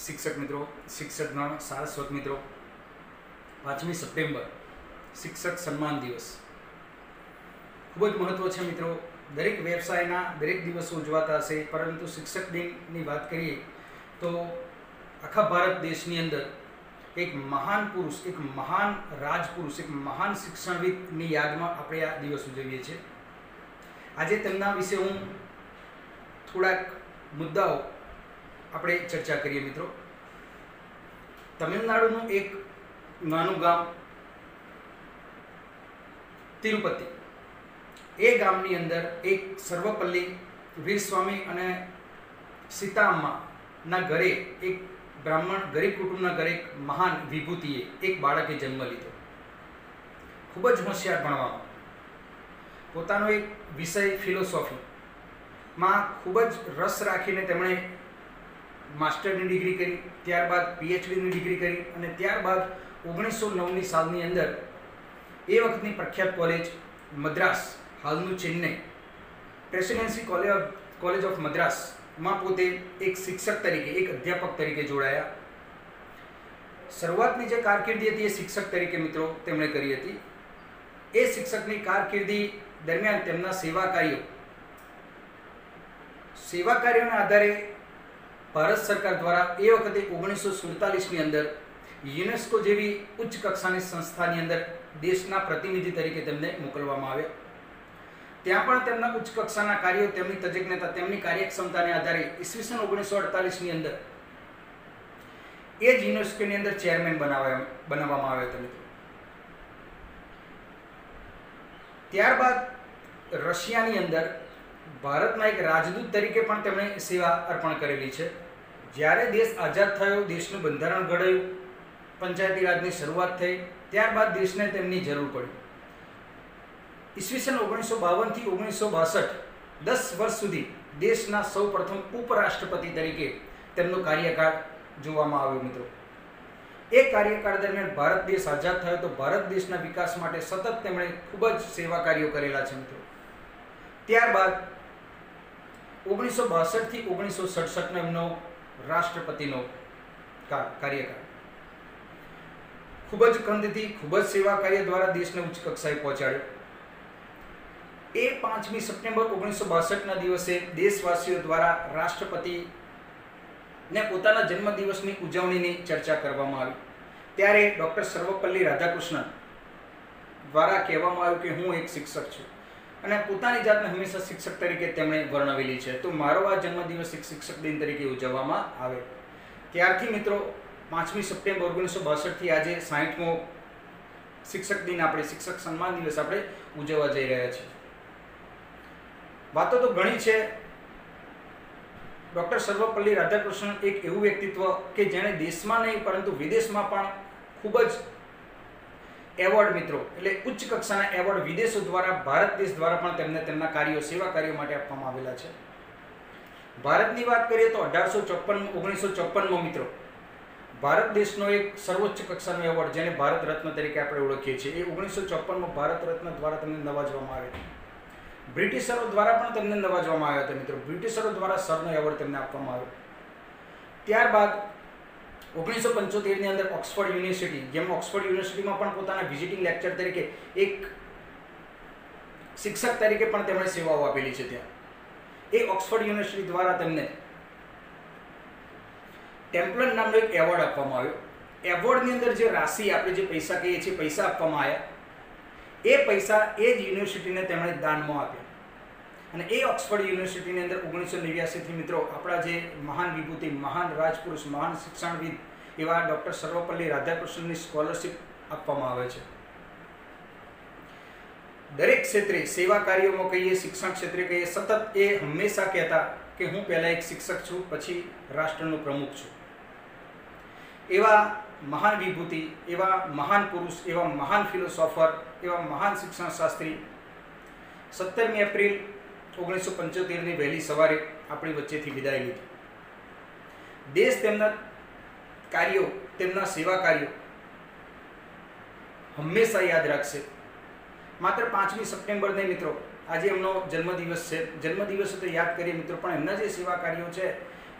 શિક્ષક મિત્રો ગણ સારસ્વત મિત્રો, પાંચમી સપ્ટેમ્બર, શિક્ષક સન્માન દિવસ. ખૂબ જ મહત્વ છે મિત્રો, દરેક વ્યવસાયના દરેક દિવસો ઉજવાતા હશે, પરંતુ શિક્ષક દિનની વાત કરીએ તો આખા ભારત દેશની અંદર એક મહાન પુરુષ, એક મહાન રાજપુરુષ, એક મહાન શિક્ષણવિદની યાદમાં આપણે આ દિવસ ઉજવીએ છીએ. આજે તેમના વિશે હું થોડાક મુદ્દાઓ આપણે ચર્ચા કરીએ મિત્રો. તમિલનાડુનું એક નાનું ગામ, તિરુપતિ. એ ગામની અંદર એક સર્વપલ્લી વીરસ્વામી અને સીતામ્માના ઘરે એક બ્રાહ્મણ, ગરીબ કુટુંબના ઘરે એક મહાન વિભૂતિએ એક બાળકે જન્મ લીધો. ખૂબ જ હોશિયાર ભણવામાં. પોતાનો એક વિષય ફિલોસોફીમાં ખૂબ જ રસ રાખીને તેમણે માસ્ટરની ડિગ્રી કરી, ત્યારબાદ પીએચડીની ડિગ્રી કરી અને ત્યારબાદ ઓગણીસો નવની સાલની અંદર એ વખતની પ્રખ્યાત કોલેજ મદ્રાસ, હાલનું Chennai. Presidency college of college of મદ્રાસમાં પોતે એક શિક્ષક તરીકે, એક અધ્યાપક તરીકે જોડાયા. શરૂઆતની જે કારકિર્દી હતી એ શિક્ષક તરીકે મિત્રો તેમણે કરી હતી. એ શિક્ષકની કારકિર્દી દરમિયાન તેમના સેવા કાર્યો સેવા કાર્યોના આધારે ભારત સરકાર દ્વારા એ વખતે ઓગણીસો સુડતાલીસની અંદર યુનેસ્કો જેવી ઉચ્ચ કક્ષાની સંસ્થાની અંદર દેશના પ્રતિનિધિ તરીકે તેમને મોકલવામાં આવ્યા. ત્યાં પણ તેમના ઉચ્ચ કક્ષાના કાર્યો, તેમની તજજ્ઞતા, તેમની કાર્યક્ષમતાને આધારે ઈસવીસન ઓગણીસો અડતાલીસની અંદર એ જ યુનેસ્કોની અંદર ચેરમેન બનાવ્યા, બનાવવામાં આવ્યા હતા ત્યારબાદ રશિયાની અંદર ભારતના એક રાજદૂત તરીકે પણ તેમણે સેવા અર્પણ કરેલી છે. જ્યારે દેશ આઝાદ થયો, દેશનું બંધારણ ઘડાયું, પંચાયતી રાજની શરૂઆત થઈ, ત્યારબાદ દેશને તેમની જરૂર પડી. ઈસવીસન ઓગણીસો બાવનથી ઓગણીસો બાસઠ, દસ વર્ષ સુધી દેશના સૌ પ્રથમ ઉપરાષ્ટ્રપતિ તરીકે તેમનો કાર્યકાળ જોવામાં આવ્યો, મિત્રો. એ કાર્યકાળ દરમિયાન ભારત દેશ આઝાદ થયો તો ભારત દેશના વિકાસ માટે સતત તેમણે ખૂબ જ સેવા કાર્યો કરેલા છે, મિત્રો. ત્યારબાદ ઓગણીસો બાસઠથી ઓગણીસો સડસઠનો એમનો રાષ્ટ્રપતિનો કાર્યકાળ. ખૂબ જ કંદથી, ખૂબ જ સેવા કાર્ય દ્વારા દેશને ઉચ્ચ કક્ષાએ પહોંચાડ્યો. એ પાંચમી સપ્ટેમ્બર ઓગણીસો બાસઠના દિવસે દેશવાસીઓ દ્વારા રાષ્ટ્રપતિ ને પોતાના જન્મદિવસની ઉજવણીની ચર્ચા કરવામાં આવી. ત્યારે ડૉક્ટર સર્વપલ્લી રાધાકૃષ્ણન દ્વારા કહેવામાં આવ્યું કે હું એક શિક્ષક છું. અને પોતાની જાતને હંમેશા શિક્ષક તરીકે તેમણે વર્ણવેલી છે. તો મારો આ જન્મદિવસ એક શિક્ષક દિન તરીકે ઉજવવામાં આવે. ત્યારથી મિત્રો, પાંચમી સપ્ટેમ્બર ઓગણીસો બાસઠથી આજે સાહીઠમો શિક્ષક દિન આપણે, શિક્ષક સન્માન દિવસ આપણે ઉજવવા જઈ રહ્યા છીએ. વાતો તો ઘણી છે. ડૉક્ટર સર્વપલ્લી રાધાકૃષ્ણન એક એવું વ્યક્તિત્વ કે જેણે દેશમાં નહીં, પરંતુ વિદેશમાં પણ ખૂબ જ એવોર્ડ મિત્રો, એટલે ઉચ્ચ કક્ષાના એવોર્ડ વિદેશો દ્વારા, ભારત દેશ દ્વારા પણ તેમને તેમના કાર્યો, સેવા કાર્યો માટે આપવામાં આવેલા છે. ભારતની વાત કરીએ તો અઢારસો ચોપન ઓગણીસો ચોપનમાં મિત્રો, ભારત દેશનો એક સર્વોચ્ચ કક્ષાનો એવોર્ડ, જેને ભારત રત્ન તરીકે આપણે ઓળખીએ છીએ. એ ઓગણીસો ચોપનમાં ભારત રત્ન દ્વારા તેમને નવાજવામાં આવે બ્રિટિશરો દ્વારા પણ તેમને નવાજવામાં આવ્યા હતા મિત્રો. બ્રિટિશરો દ્વારા સરનો એવોર્ડ તેમને આપવામાં આવ્યો. ત્યારબાદ ઓગણીસો પંચોતેરની અંદર ઓક્સફર્ડ યુનિવર્સિટી, જેમ ઓક્સફર્ડ યુનિવર્સિટીમાં પણ પોતાના વિઝિટિંગ લેક્ચર તરીકે એક શિક્ષક તરીકે પણ તેમણે સેવાઓ આપેલી છે ત્યાં. એ ઓક્સફર્ડ યુનિવર્સિટી દ્વારા તેમને ટેમ્પલન નામનો એક એવોર્ડ આપવામાં આવ્યો. એવોર્ડની અંદર જે રાશિ આપણે જે પૈસા કહીએ છીએ, પૈસા આપવામાં આવ્યા. એ પૈસા એ જ યુનિવર્સિટીને તેમણે દાનમાં આપ્યા. અને એ ઓક્સફર્ડ યુનિવર્સિટીની અંદર ઓગણીસો નેવ્યાસીથી મિત્રો આપણા જે મહાન વિભૂતિ, મહાન રાજપુરુષ, મહાન શિક્ષણવિદ એવા ડૉક્ટર સર્વપલ્લી રાધાકૃષ્ણની સ્કોલરશિપ આપવામાં આવે છે. દરેક ક્ષેત્રે સેવા કાર્યોમાં કહીએ, શિક્ષણ ક્ષેત્રે કહીએ, સતત એ હંમેશા કહેતા કે હું પહેલાં એક શિક્ષક છું, પછી રાષ્ટ્રનો પ્રમુખ છું. એવા મહાન વિભૂતિ, એવા મહાન પુરુષ, એવા મહાન ફિલોસોફર, એવા મહાન શિક્ષણ શાસ્ત્રી સત્તરમી એપ્રિલ ઓગણીસો પંચોતેરની વહેલી સવારે આપણી વચ્ચેથી વિદાય લીધી. દેશ તેમના કાર્યો, તેમના સેવા કાર્યો હંમેશા યાદ રાખશે. માત્ર પાંચમી સપ્ટેમ્બર નહીં મિત્રો, આજે એમનો જન્મદિવસ છે. જન્મદિવસ તો યાદ કરીએ મિત્રો, પણ એમના જે સેવા કાર્યો છે,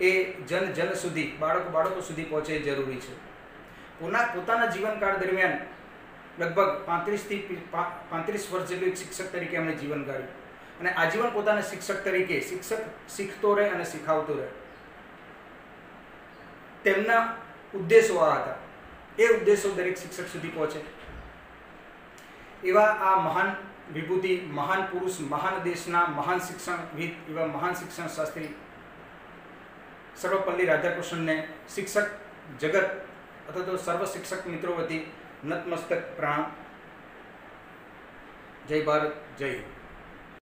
એ જન જન સુધી, બાળકો બાળકો સુધી પહોંચે જરૂરી છે. પોના, પોતાના જીવનકાળ દરમિયાન લગભગ પાંત્રીસથી પાંત્રીસ વર્ષ જેટલું એક શિક્ષક તરીકે એમણે જીવન કાઢ્યું અને આજીવન પોતાના શિક્ષક તરીકે શિક્ષક શીખતો રહે અને શીખાવતો રહે. તેમના ઉદ્દેશો આ હતા. એ ઉદ્દેશો દરેક શિક્ષક સુધી પહોંચે. એવા આ મહાન વિભૂતિ, મહાન પુરુષ, મહાન દેશના મહાન શિક્ષણવિદ, એવા મહાન શિક્ષણ શાસ્ત્રી સર્વપલ્લી રાધાકૃષ્ણને શિક્ષક જગત અથવા તો સર્વ શિક્ષક મિત્રો વતી નતમસ્તક પ્રાણ જય ભારત, જય